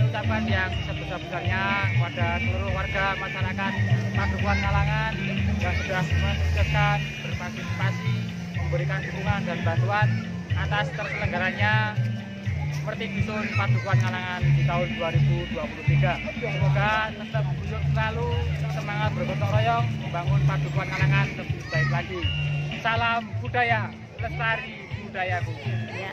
kami ucapkan yang sebesar-besarnya kepada seluruh warga masyarakat Padukuhan Ngalangan yang sudah mensukseskan berpartisipasi, memberikan dukungan dan bantuan atas terselenggaranya seperti dusun Padukuhan Ngalangan di tahun 2023. Semoga tetap selalu semangat bergotong royong membangun Padukuhan Ngalangan lebih baik lagi. Salam budaya, lestari budayaku. Ya,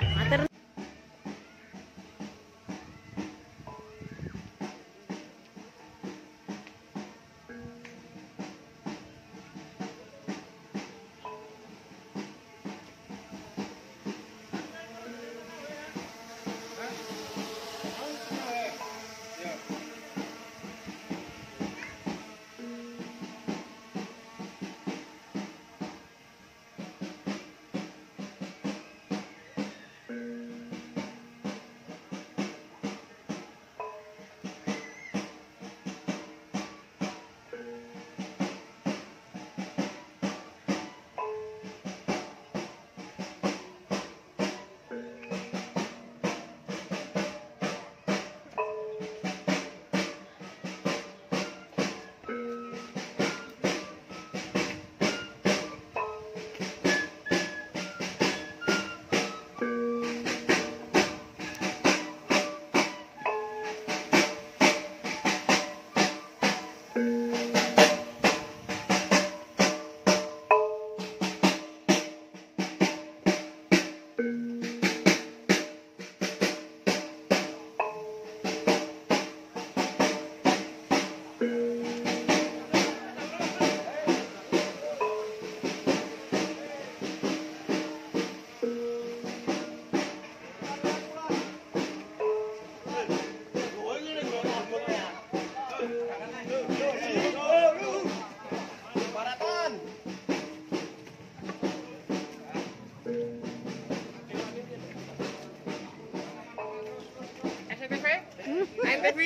NTV?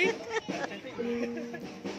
lebih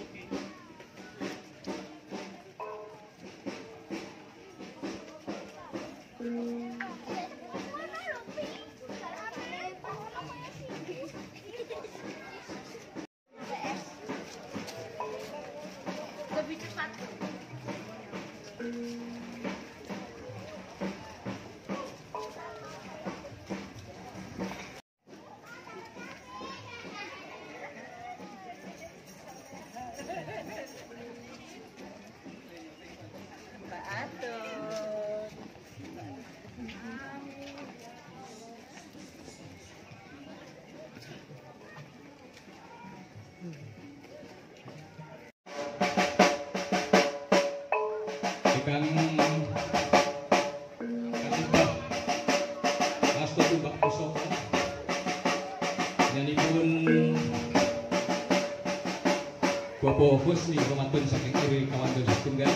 Bobo Husni Komatun saking Iri Kawandoso Tunggal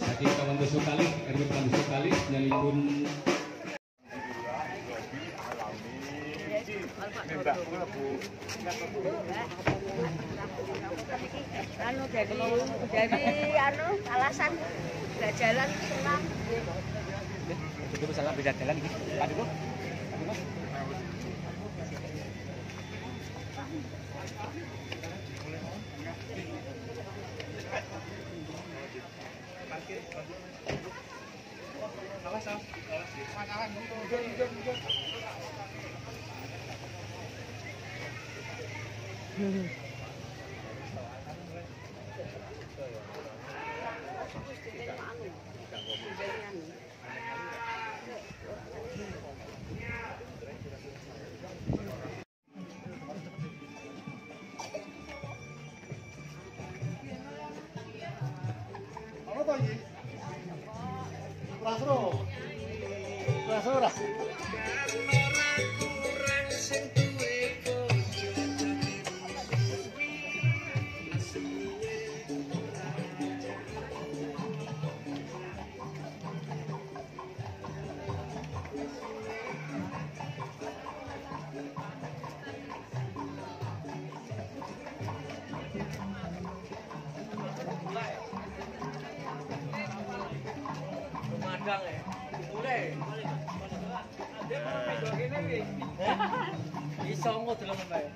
Saking Kawandoso Kali RW Kawandoso Kali Nyanipun anu jadi jadi anu alasan nggak jalan selang Itu misalnya beda jalan gitu. Pak Dukuh? Mm-hmm. అవసరం ఉన్నాయి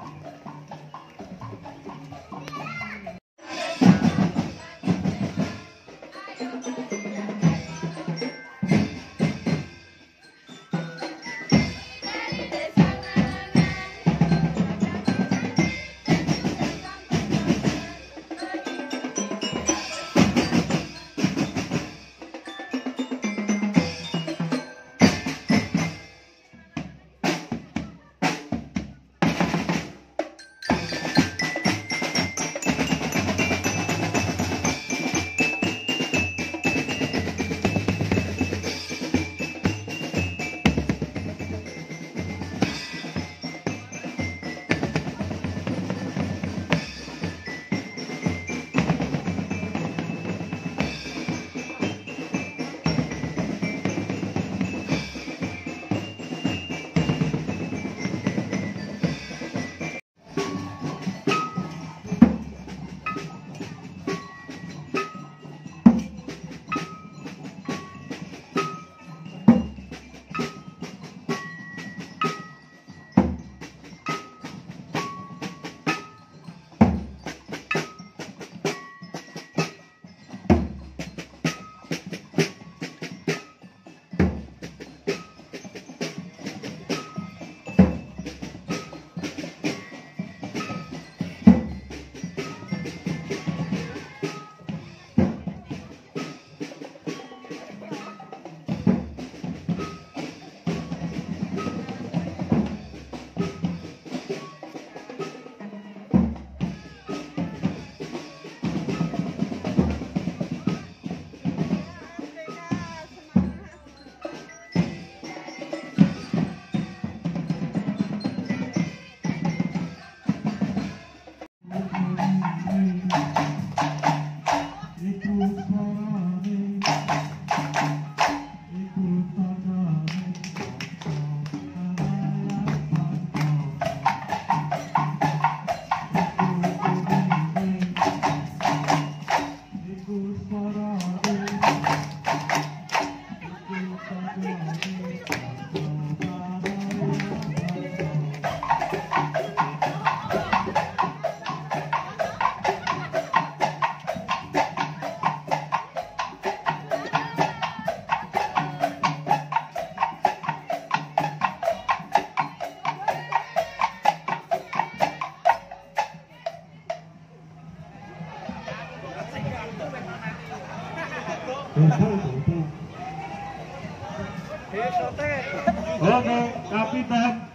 हो। गए काफ़ी तहत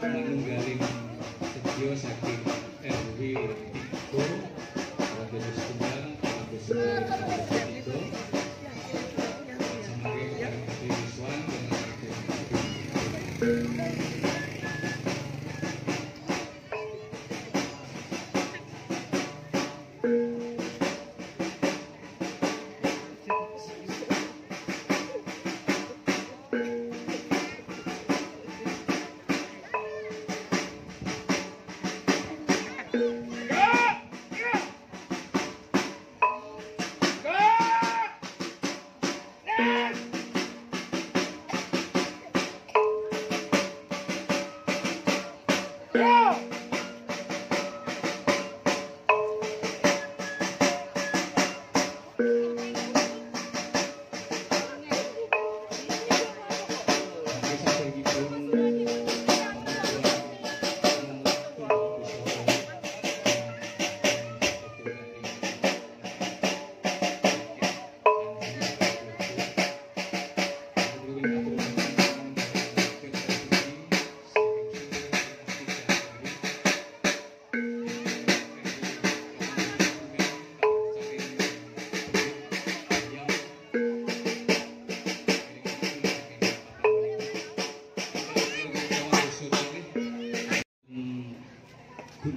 wujud manunggaling setio saking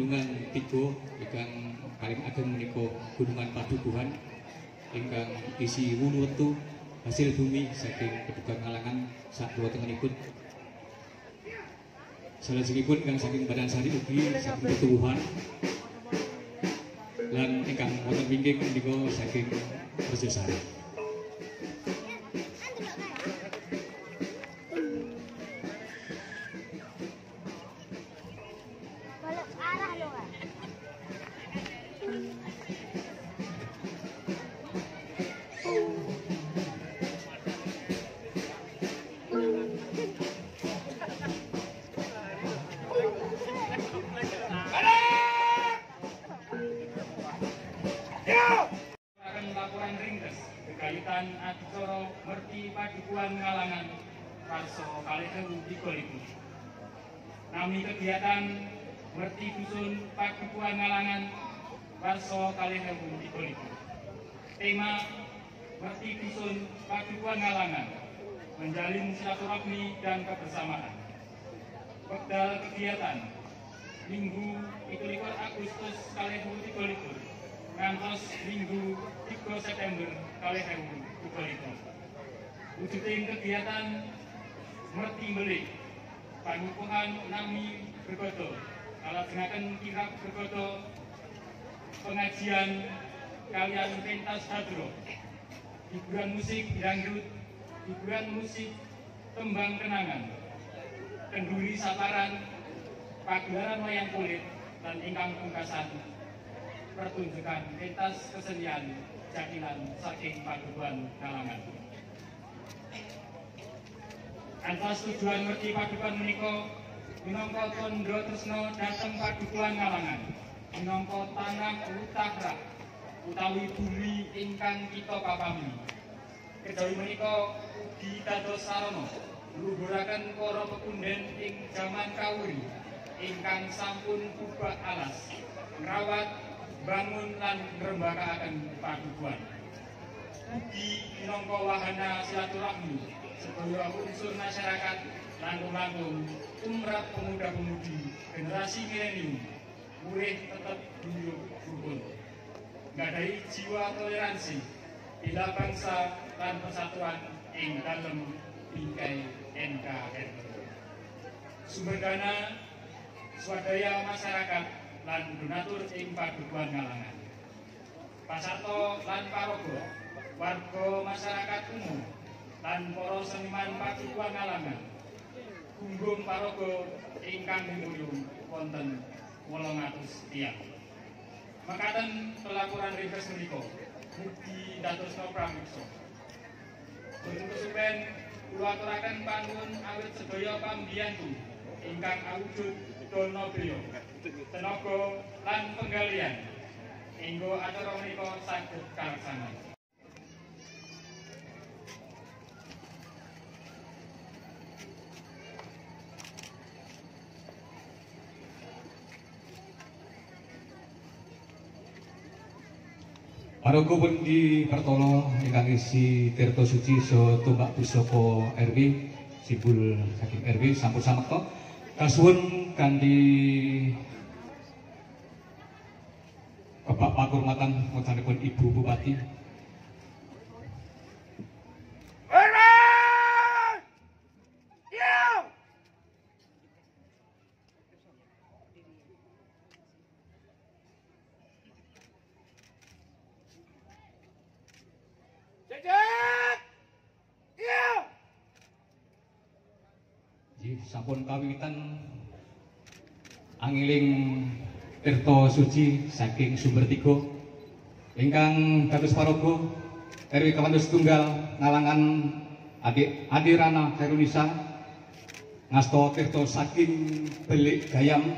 Gunungan Tigo ingkang paling ageng menika Gunungan Padukuhan ingkang isi wulu wetu hasil bumi saking pedugang ngalangan sak dua tengenipun salajengipun ingkang saking badan sari ugi saking ketubuhan lan ingkang wonten wingking menika saking. Balik Nami kegiatan merti dusun padukuhan ngalangan Parso Kalehewu Dikoliku. Tema merti dusun padukuhan ngalangan menjalin silaturahmi dan kebersamaan. Bekal kegiatan Minggu 21 Agustus Kalehewu Dikoliku ngantos Minggu 3 September kalih ewu tiga Wujuding kegiatan merti melik pangukuhan nami bergodo kalajengaken kirap bergodo pengajian kalian pentas hadro hiburan musik dangdut hiburan musik tembang kenangan. Kenduri saparan pagelaran wayang kulit dan ingkang pungkasan. Pertunjukan lintas kesenian jatilan saking padukuhan kalangan. Antas tujuan merti padukuhan menika minangka tandha tresna dhateng padukuhan ngalangan. Minangka tanah utahra utawi bumi ingkang kita papami. Kejawi menika ugi dados sarana ngluhuraken para pepunden ing jaman kawuri ingkang sampun kubah alas ngrawat bangun lan ngrembakakaken padukuhan ugi minangka wahana silaturahmi sedaya unsur masyarakat langkung-langkung umrat pemuda-pemudi generasi milenium urip tetap duyung rukun. Nggadahi jiwa toleransi bila bangsa dan persatuan ing dalem bingkai NKRI sumber dana swadaya masyarakat lan donatur ing padukuhan ngalangan Pasarto lan Parogo warga masyarakat umum lan para seniman padukuhan ngalangan gunggung Parogo ingkang dimulung wonten 800 tiyang. Makaten pelaporan ringkes menika. Mugi dados pramiksa. Boten kesupen kula aturaken panuwun awit sedaya pambiyantu ingkang awujud dana griya tenaga lan penggalian. Inggo acara menika saged kalaksana. Paraga pun di Pertolo ingkang isi Tirta Suci so tumbak pusaka RW simbol saking RW sampun samekta. Kasuwun kanthi Bapak Pakurmatan Mocanipun Ibu Bupati sampun kawitan angiling Tirta Suci saking sumber tiga. Ingkang dados paraga RW Kamandos Tunggal ngalangan adik Adirana Khairunisa ngasto Tirta saking Belik Gayam.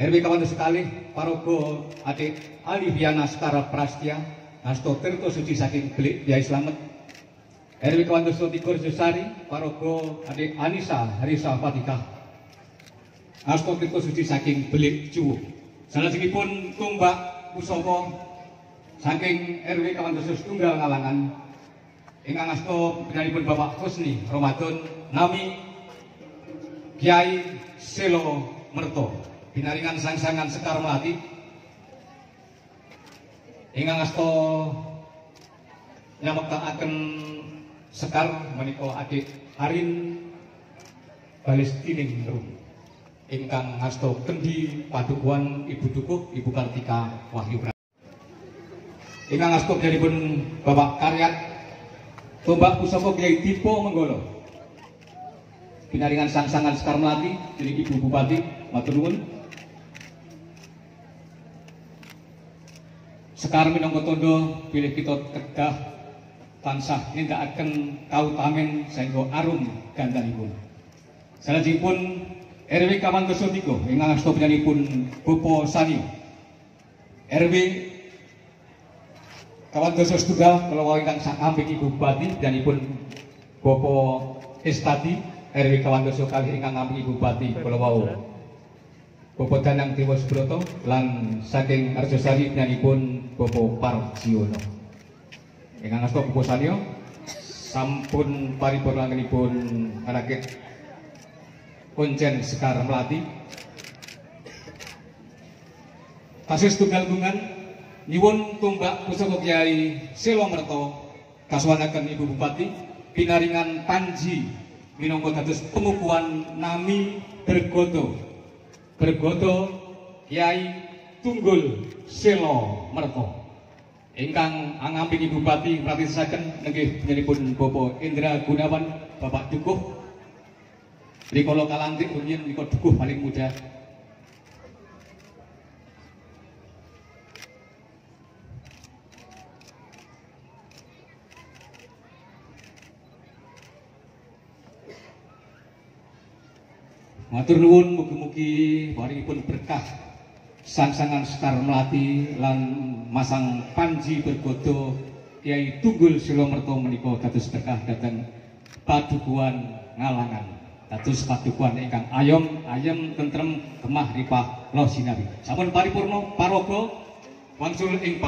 RW Kamandos kalih paraga adik Aliviana Skara Prastya ngasto Tirta Suci saking Belik Yai Slamet RW Kamandos Tikur Sari paraga adik Anissa Harisa Fatikah. Asto Tirta Suci saking Belik Cuwu. Salajengipun tumbak pusaka saking RW Kawandosos Tunggal Ngalangan ingkang asto pun Bapak Husni Ramadan nami Kiai Selo Merto. Binaringan sangsangan Sekar Melati. Ingkang asto nyamektakaken Sekar menika adik Arin Balestining Rum ingkang ngasto kendi padukuhan Ibu Dukuh Ibu Kartika Wahyu. Ingkang ngasto pun Bapak Karyat Tombak Pusaka Kiai Tipo Menggolo. Pinaringan sangsangan Sekar Melati dari Ibu Bupati Matur nuwun. Sekar minangka tondo pilih kita kedah tansah nindakaken kautamen saengga arum gandanipun. Salajengipun RW Kamantoso Tigo ingkang asta penyanipun Bopo Sanio RW Kamantoso Setunggal kula ingkang samping Ibu Bupati danipun Bopo Estati RW Kamantoso kalih ingkang amping Ibu Bupati kula wau. Bopo Danang Dewa Subroto lan saking Arjosari penyanipun Bopo Parjiono ingkang asta Bopo Sanio sampun paripurna-pun anakit Konjen Sekar Melati. Kasus tunggal bungan nyuwun tumbak pusaka Kiai Silomerto kasuwanaken Ibu Bupati pinaringan Panji minangka dados pengukuhan nami bergodo. Bergodo Kiai Tunggul Silo Merto ingkang angamping Ibu Bupati pratisaken nenggih pun Bapak Indra Gunawan Bapak Dukuh Rikolo kalantik rumiyin riko dukuh paling muda. Matur nuwun mugi-mugi waringipun berkah sangsangan Sekar Melati lan masang Panji bergodo Kiai Tunggul Silomerto menika dados berkah dateng padukuhan ngalangan. dados padukuhan ingkang ayom ayem tentrem kemah ripah loh sinabi sampun paripurna paraga wangsul ing